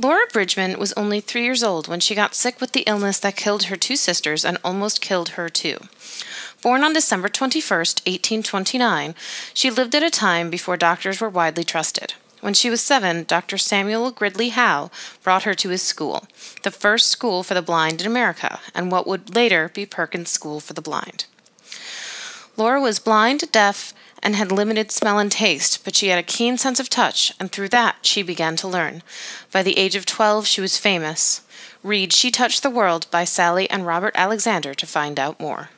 Laura Bridgman was only three years old when she got sick with the illness that killed her two sisters and almost killed her too. Born on December 21, 1829, she lived at a time before doctors were widely trusted. When she was seven, Dr. Samuel Gridley Howe brought her to his school, the first school for the blind in America, and what would later be Perkins School for the Blind. Laura was blind, deaf, and had limited smell and taste, but she had a keen sense of touch, and through that she began to learn. By the age of 12, she was famous. Read She Touched the World by Sally and Robert Alexander to find out more.